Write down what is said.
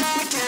like.